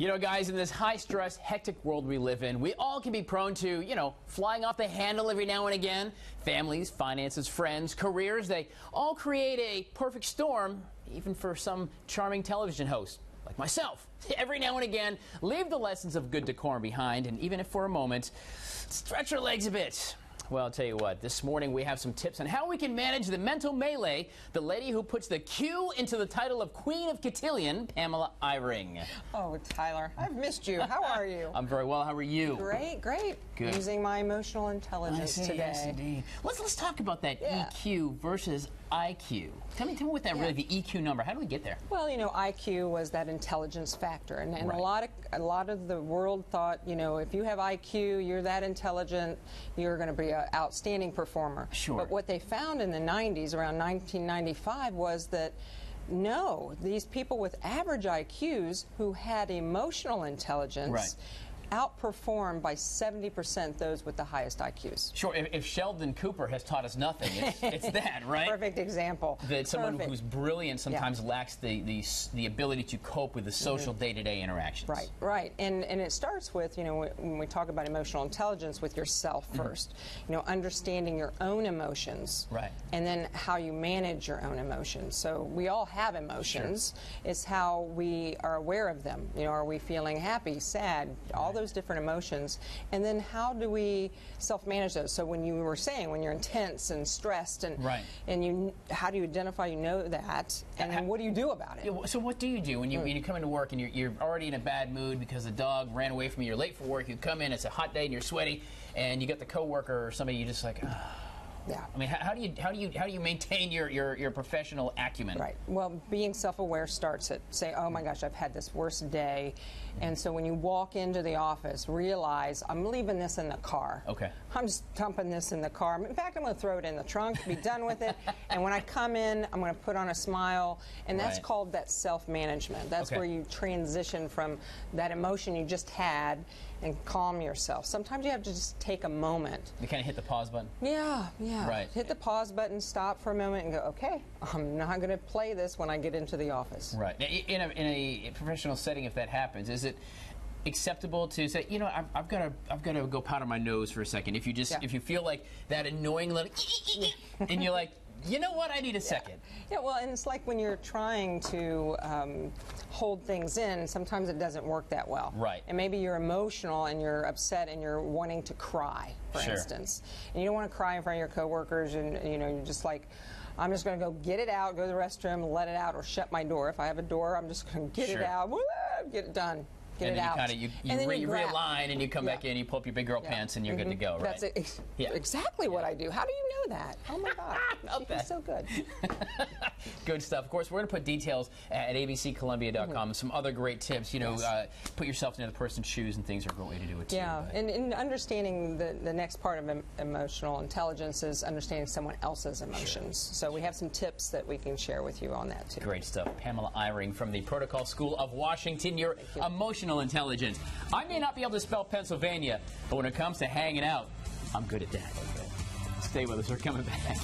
You know, guys, in this high stress, hectic world we live in, we all can be prone to, you know, flying off the handle every now and again. Families, finances, friends, careers, they all create a perfect storm, even for some charming television host like myself. Every now and again, leave the lessons of good decorum behind, and even if for a moment, stretch your legs a bit. Well, I'll tell you what, this morning we have some tips on how we can manage the mental melee. The lady who puts the Q into the title of Queen of Cotillion, Pamela Eyring. Oh, Tyler, I've missed you. How are you? I'm very well. How are you? Great, great. Good. Using my emotional intelligence today. Yes, indeed. Let's let's talk about that Yeah. EQ versus IQ. Tell me, tell me what that really the EQ number. How do we get there? Well, you know, IQ was that intelligence factor, and, and Right. a lot of a lot of the world thought, you know, if you have IQ, you're that intelligent, you're going to be an outstanding performer. Sure. But what they found in the 90s, around 1995, was that. No, these people with average IQs who had emotional intelligence Right. Outperformed by 70% those with the highest IQs. Sure. If, if Sheldon Cooper has taught us nothing, it's, it's that, right? Perfect example. That someone Perfect. who's brilliant sometimes lacks the, the the ability to cope with the social day-to-day interactions. Mm-hmm. Right, right, and and it starts with you know when we talk about emotional intelligence with yourself 1st you know understanding your own emotions, Mm-hmm. Right. and then how you manage your own emotions. So we all have emotions. It's how we are aware of them. You know, are we feeling happy, sad, all those different emotions, and then how do we self-manage those? So when you were saying when you're intense and stressed and Right. and you how do you identify you know that, and then what do you do about it? So what do you do when you, when you come into work and you're, you're already in a bad mood because the dog ran away from you, you're late for work, you come in, it's a hot day and you're sweaty, and you got the coworker or somebody you just like, "Ah." Yeah. I mean, how, how do you how do you how do you maintain your, your, your professional acumen? Right. Well, being self-aware starts at say, "Oh my gosh, I've had this worst day," and so when you walk into the office, realize I'm leaving this in the car. Okay. I'm just dumping this in the car. In fact, I'm going to throw it in the trunk, be done with it, and when I come in, I'm going to put on a smile, and that's Right. called that self-management. That's Okay. where you transition from that emotion you just had and calm yourself. Sometimes you have to just take a moment. You kind of hit the pause button. Yeah, yeah. Right. Hit the pause button, stop for a moment, and go, okay, I'm not going to play this when I get into the office. Right. In a, in a professional setting, if that happens, is it acceptable to say, you know, I've, I've got to I've got to go powder my nose for a second? If you just Yeah. if you feel like that annoying little, and you're like, you know what, I need a second. Yeah, well, and it's like when you're trying to um, hold things in, sometimes it doesn't work that well. Right. And maybe you're emotional and you're upset and you're wanting to cry, for Sure. instance. And you don't want to cry in front of your coworkers and, you know, you're just like, I'm just going to go get it out, go to the restroom, let it out, or shut my door. If I have a door, I'm just going to get Sure. it out, get it done. Get and it then out. you kind of you, you, And then re- you grab. realign and you come Yeah. back in, you pull up your big girl Yeah. pants, and you're good to go. Right. That's ex- Yeah. exactly what I do. How do you know that? Oh my God. Not bad. So good. Good stuff. Of course, we're going to put details at abccolumbia.com. Mm-hmm. Some other great tips. You know, uh, put yourself in the person's shoes and things are a great way to do it too. Yeah, and, and understanding the, the next part of em- emotional intelligence is understanding someone else's emotions. So we have some tips that we can share with you on that too. Great stuff. Pamela Eyring from the Protocol School of Washington. Your you emotional intelligence. I may not be able to spell Pennsylvania, but when it comes to hanging out, I'm good at that. Stay with us. We're coming back.